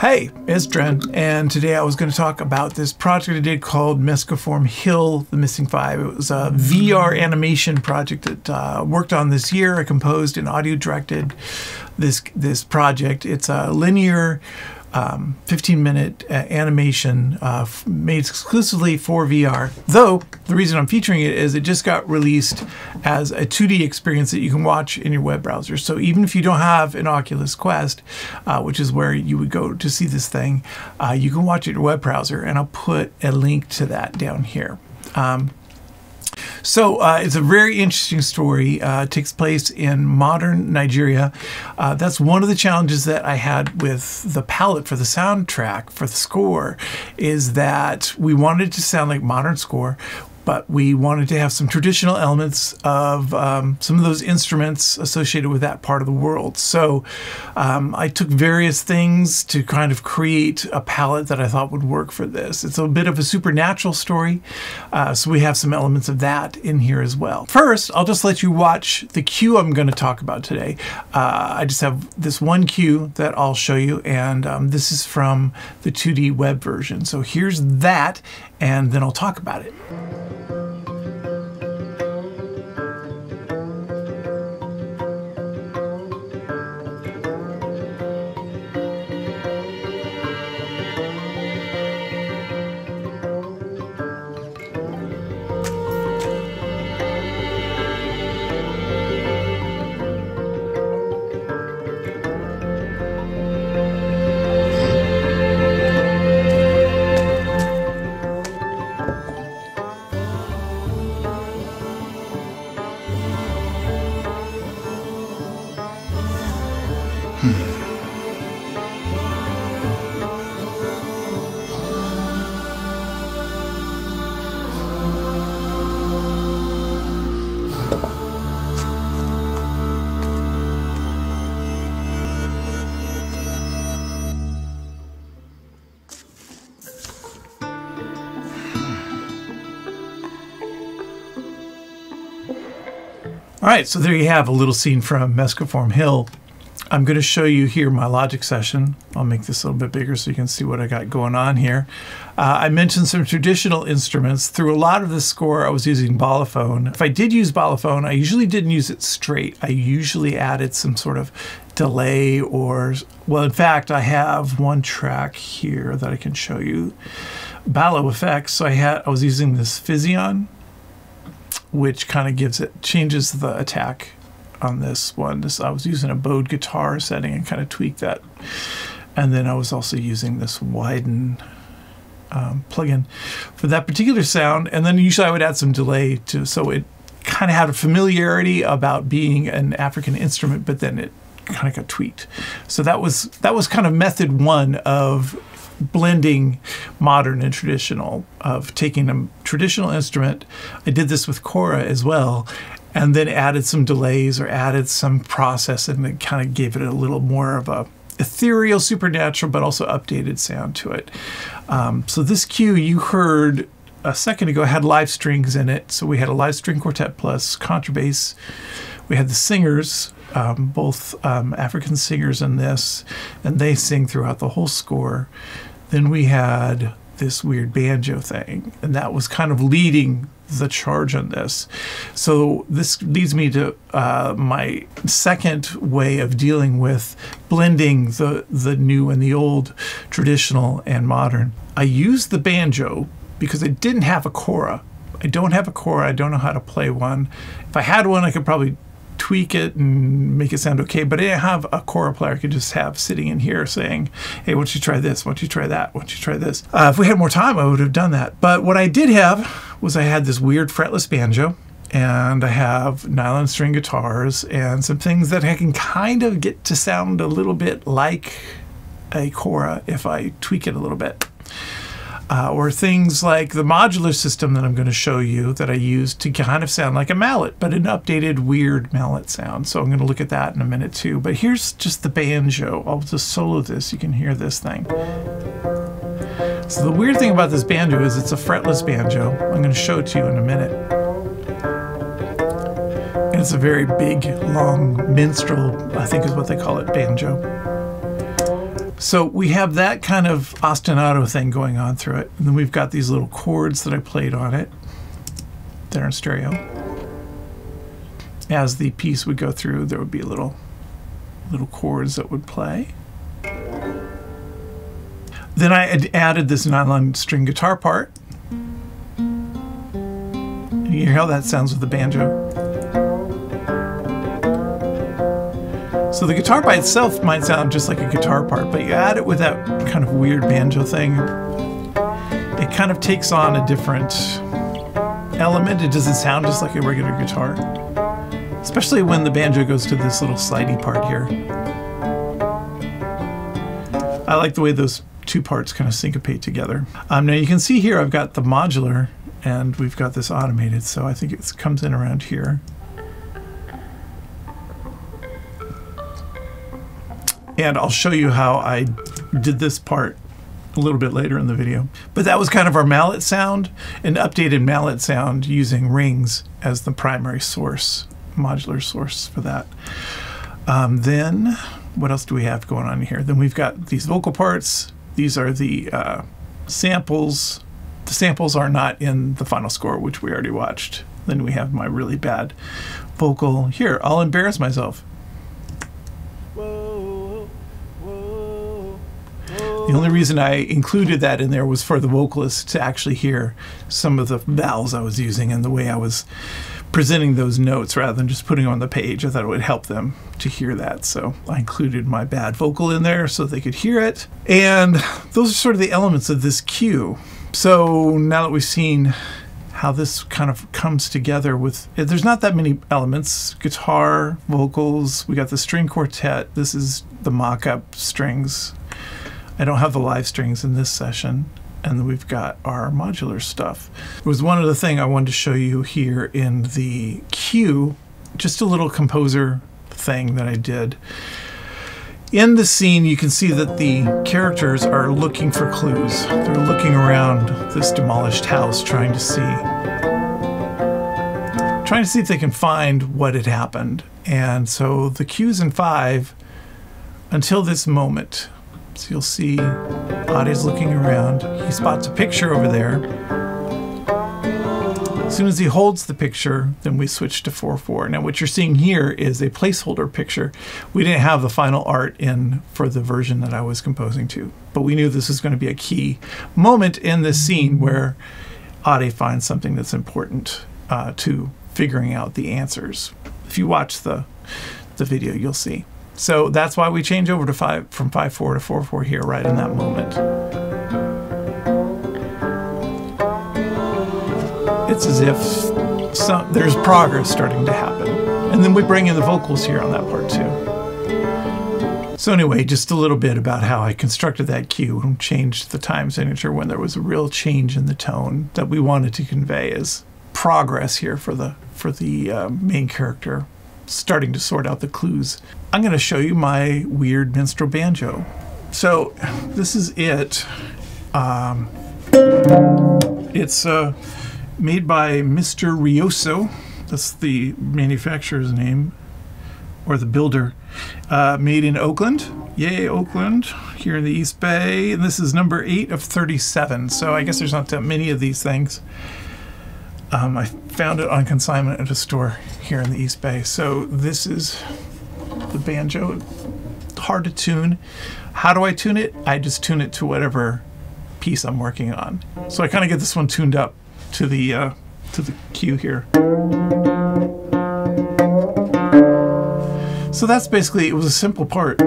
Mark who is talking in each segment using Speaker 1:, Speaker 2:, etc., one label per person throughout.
Speaker 1: Hey, it's Dren, and today I was going to talk about this project I did called Mescaform Hill, The Missing Five. It was a VR animation project that uh, worked on this year. I composed and audio directed this this project. It's a linear um, 15 minute uh, animation uh, made exclusively for VR. Though the reason I'm featuring it is it just got released as a 2D experience that you can watch in your web browser. So even if you don't have an Oculus Quest, uh, which is where you would go to see this thing, uh, you can watch it in your web browser, and I'll put a link to that down here. Um, so uh, it's a very interesting story. Uh, it takes place in modern Nigeria. Uh, that's one of the challenges that I had with the palette for the soundtrack for the score, is that we wanted to sound like modern score but we wanted to have some traditional elements of um, some of those instruments associated with that part of the world. So um, I took various things to kind of create a palette that I thought would work for this. It's a bit of a supernatural story, uh, so we have some elements of that in here as well. First, I'll just let you watch the cue I'm going to talk about today. Uh, I just have this one cue that I'll show you, and um, this is from the 2D web version. So here's that, and then I'll talk about it. All right, so there you have a little scene from Mescaform Hill. I'm going to show you here my Logic session. I'll make this a little bit bigger so you can see what I got going on here. Uh, I mentioned some traditional instruments. Through a lot of the score, I was using Balafone. If I did use Balafone, I usually didn't use it straight. I usually added some sort of delay or, well, in fact, I have one track here that I can show you. Balo effects. So I had I was using this Physion which kind of gives it changes the attack on this one. This I was using a bowed guitar setting and kind of tweaked that, and then I was also using this widen um, plugin for that particular sound. And then usually I would add some delay to so it kind of had a familiarity about being an African instrument, but then it kind of got tweaked. So that was that was kind of method one of blending modern and traditional, of taking a traditional instrument. I did this with Kora as well, and then added some delays or added some process and it kind of gave it a little more of a ethereal, supernatural, but also updated sound to it. Um, so this cue you heard a second ago had live strings in it. So we had a live string quartet plus contrabass. We had the singers, um, both um, African singers in this, and they sing throughout the whole score. Then we had this weird banjo thing, and that was kind of leading the charge on this. So this leads me to uh, my second way of dealing with blending the the new and the old, traditional and modern. I used the banjo because I didn't have a kora. I don't have a kora. I don't know how to play one. If I had one, I could probably tweak it and make it sound okay. But I didn't have a kora player I could just have sitting in here saying, hey, why don't you try this? Why don't you try that? Why don't you try this? Uh, if we had more time, I would have done that. But what I did have was I had this weird fretless banjo and I have nylon string guitars and some things that I can kind of get to sound a little bit like a kora if I tweak it a little bit uh, or things like the modular system that I'm going to show you that I use to kind of sound like a mallet, but an updated weird mallet sound. So I'm going to look at that in a minute too. But here's just the banjo. I'll just solo this. You can hear this thing. So the weird thing about this banjo is it's a fretless banjo. I'm going to show it to you in a minute. And it's a very big, long minstrel, I think is what they call it, banjo. So we have that kind of ostinato thing going on through it. And then we've got these little chords that I played on it. They're in stereo. As the piece would go through, there would be little little chords that would play. Then I added this nylon string guitar part. You hear how that sounds with the banjo. So the guitar by itself might sound just like a guitar part, but you add it with that kind of weird banjo thing, it kind of takes on a different element. It doesn't sound just like a regular guitar. Especially when the banjo goes to this little slidey part here. I like the way those two parts kind of syncopate together. Um, now you can see here I've got the modular and we've got this automated, so I think it comes in around here. And I'll show you how I did this part a little bit later in the video. But that was kind of our mallet sound, an updated mallet sound using rings as the primary source, modular source for that. Um, then, what else do we have going on here? Then we've got these vocal parts. These are the uh, samples. The samples are not in the final score, which we already watched. Then we have my really bad vocal. Here, I'll embarrass myself. Only reason I included that in there was for the vocalist to actually hear some of the vowels I was using and the way I was presenting those notes rather than just putting on the page. I thought it would help them to hear that. So I included my bad vocal in there so they could hear it. And those are sort of the elements of this cue. So now that we've seen how this kind of comes together with eh, there's not that many elements guitar vocals we got the string quartet this is the mock-up strings I don't have the live strings in this session. And we've got our modular stuff. It was one other thing I wanted to show you here in the cue, just a little composer thing that I did. In the scene, you can see that the characters are looking for clues. They're looking around this demolished house trying to see trying to see if they can find what had happened. And so the cues in five until this moment so you'll see Ade's looking around. He spots a picture over there. As soon as he holds the picture, then we switch to 4-4. Now what you're seeing here is a placeholder picture. We didn't have the final art in for the version that I was composing to, but we knew this was going to be a key moment in this scene where Ade finds something that's important uh, to figuring out the answers. If you watch the, the video, you'll see. So that's why we change over to five from 5-4 to 4-4 here right in that moment. It's as if some, there's progress starting to happen. And then we bring in the vocals here on that part too. So anyway, just a little bit about how I constructed that cue and changed the time signature when there was a real change in the tone that we wanted to convey as progress here for the for the uh, main character starting to sort out the clues. I'm going to show you my weird minstrel banjo. So this is it. Um, it's uh, made by Mr. Rioso. That's the manufacturer's name, or the builder. Uh, made in Oakland. Yay, Oakland, here in the East Bay. And this is number 8 of 37. So I guess there's not that many of these things. Um, I found it on consignment at a store here in the East Bay. So this is the banjo. Hard to tune. How do I tune it? I just tune it to whatever piece I'm working on. So I kind of get this one tuned up to the uh, to the cue here. So that's basically, it was a simple part.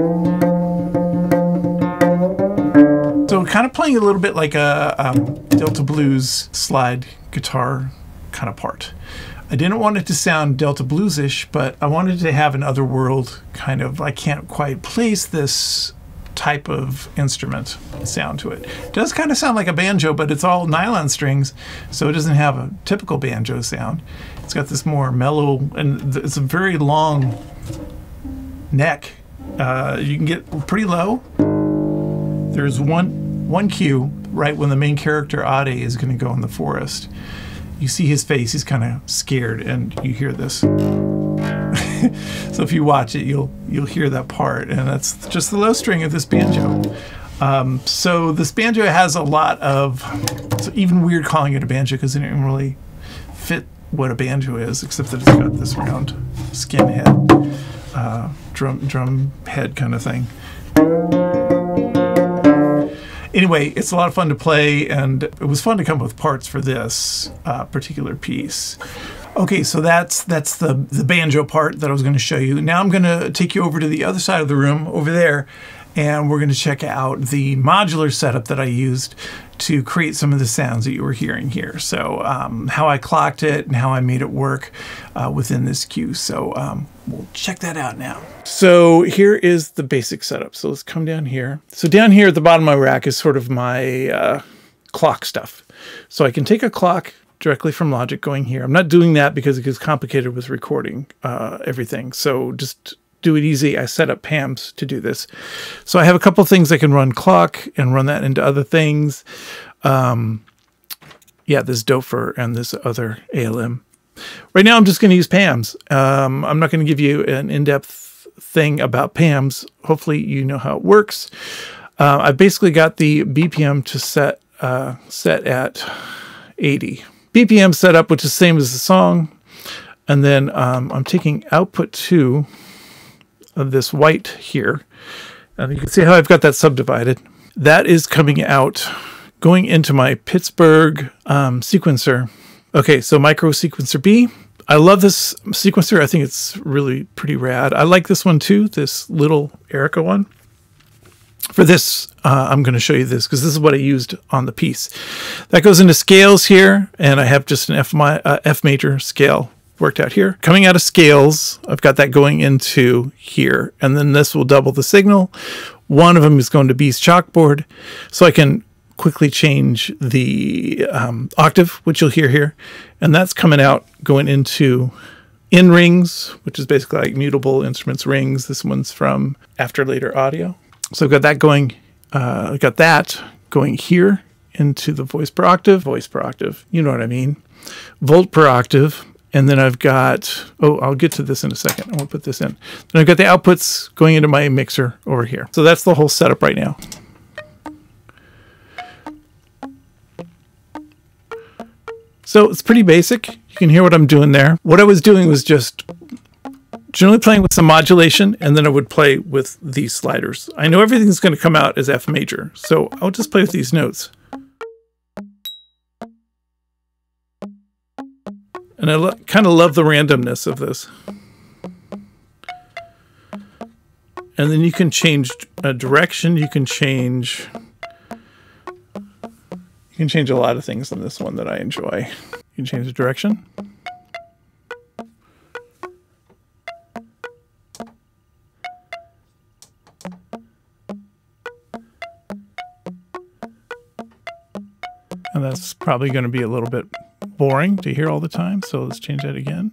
Speaker 1: So kind of playing a little bit like a um, Delta Blues slide guitar kind of part. I didn't want it to sound Delta Bluesish, but I wanted to have an otherworld kind of, I can't quite place this type of instrument sound to it. It does kind of sound like a banjo, but it's all nylon strings, so it doesn't have a typical banjo sound. It's got this more mellow, and it's a very long neck. Uh, you can get pretty low. There's one one cue right when the main character Ade is going to go in the forest you see his face, he's kind of scared, and you hear this. so if you watch it, you'll you'll hear that part, and that's just the low string of this banjo. Um, so this banjo has a lot of. It's even weird calling it a banjo because it didn't really fit what a banjo is, except that it's got this round skin head, uh, drum drum head kind of thing. Anyway, it's a lot of fun to play, and it was fun to come up with parts for this uh, particular piece. Okay, so that's that's the the banjo part that I was going to show you. Now I'm going to take you over to the other side of the room over there, and we're going to check out the modular setup that I used to create some of the sounds that you were hearing here. So um, how I clocked it and how I made it work uh, within this cue. So um, we'll check that out now. So here is the basic setup. So let's come down here. So down here at the bottom of my rack is sort of my uh, clock stuff. So I can take a clock directly from Logic going here. I'm not doing that because it gets complicated with recording uh, everything. So just do it easy. I set up PAMs to do this. So I have a couple things I can run clock and run that into other things. Um, yeah, this Doepfer and this other ALM. Right now, I'm just going to use PAMs. Um, I'm not going to give you an in-depth thing about PAMs. Hopefully, you know how it works. Uh, I've basically got the BPM to set uh, set at 80. BPM setup, which is the same as the song. And then um, I'm taking output 2 of this white here. And you can see how I've got that subdivided. That is coming out, going into my Pittsburgh um, sequencer. Okay, so micro sequencer B. I love this sequencer. I think it's really pretty rad. I like this one too, this little Erica one. For this, uh, I'm going to show you this because this is what I used on the piece. That goes into scales here, and I have just an F, my, uh, F major scale worked out here. Coming out of scales, I've got that going into here, and then this will double the signal. One of them is going to B's chalkboard, so I can quickly change the um, octave, which you'll hear here, and that's coming out going into in rings, which is basically like mutable instruments rings. This one's from After Later Audio. So I've got that going, uh, I've got that going here into the voice per octave, voice per octave, you know what I mean, volt per octave, and then I've got, oh, I'll get to this in a second. I won't put this in. Then I've got the outputs going into my mixer over here. So that's the whole setup right now. So it's pretty basic. You can hear what I'm doing there. What I was doing was just generally playing with some modulation, and then I would play with these sliders. I know everything's going to come out as F major, so I'll just play with these notes. And I kind of love the randomness of this. And then you can change a direction, you can change you can change a lot of things in this one that I enjoy. You can change the direction. And that's probably going to be a little bit boring to hear all the time. So let's change that again.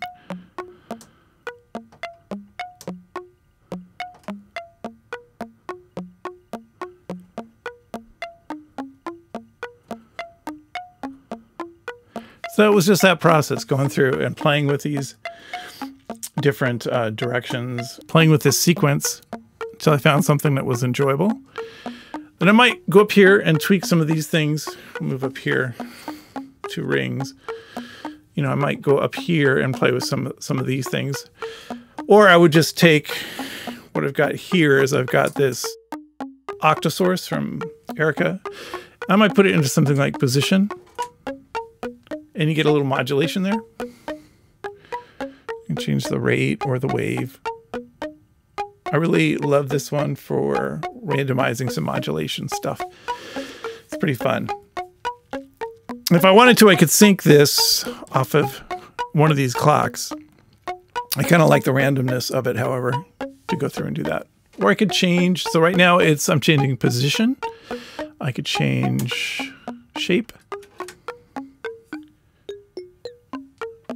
Speaker 1: So it was just that process going through and playing with these different uh, directions, playing with this sequence until I found something that was enjoyable. Then I might go up here and tweak some of these things, move up here to rings. You know, I might go up here and play with some some of these things. Or I would just take what I've got here is I've got this Octasource from Erica. I might put it into something like position. And you get a little modulation there. You change the rate or the wave. I really love this one for randomizing some modulation stuff. It's pretty fun. If I wanted to, I could sync this off of one of these clocks. I kind of like the randomness of it, however, to go through and do that. Or I could change. So right now it's I'm changing position. I could change shape.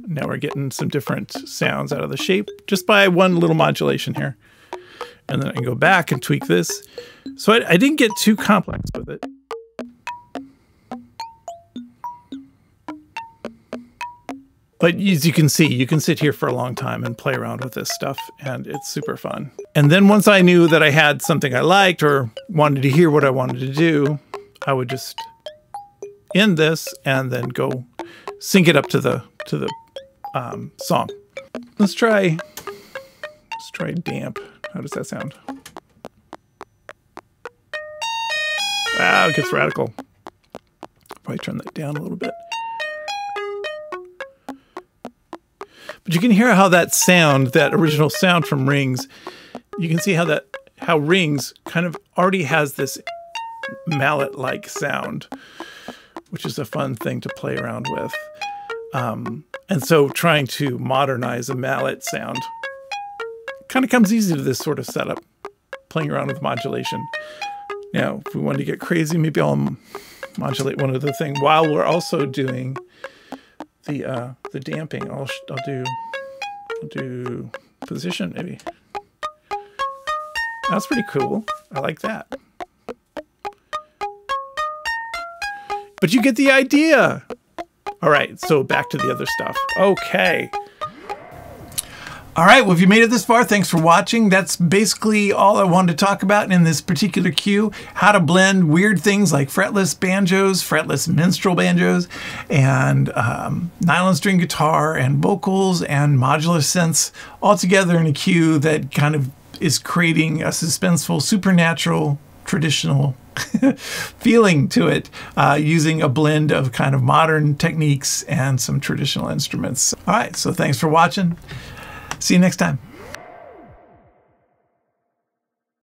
Speaker 1: Now we're getting some different sounds out of the shape just by one little modulation here. And then I can go back and tweak this. So I, I didn't get too complex with it. But as you can see, you can sit here for a long time and play around with this stuff, and it's super fun. And then once I knew that I had something I liked or wanted to hear what I wanted to do, I would just end this and then go sync it up to the to the um, song. Let's try let's try damp. How does that sound? Wow, it gets radical. Probably turn that down a little bit. But you can hear how that sound, that original sound from Rings, you can see how that how Rings kind of already has this mallet-like sound, which is a fun thing to play around with. Um, and so trying to modernize a mallet sound kind of comes easy to this sort of setup, playing around with modulation. Now, if we want to get crazy, maybe I'll modulate one other thing while we're also doing the uh, the damping. I'll I'll do I'll do position maybe. That's pretty cool. I like that. But you get the idea. All right, so back to the other stuff. Okay. All right, well, if you made it this far, thanks for watching. That's basically all I wanted to talk about in this particular cue how to blend weird things like fretless banjos, fretless minstrel banjos, and um, nylon string guitar, and vocals, and modular synths all together in a cue that kind of is creating a suspenseful, supernatural, traditional feeling to it uh, using a blend of kind of modern techniques and some traditional instruments. All right, so thanks for watching. See you next time.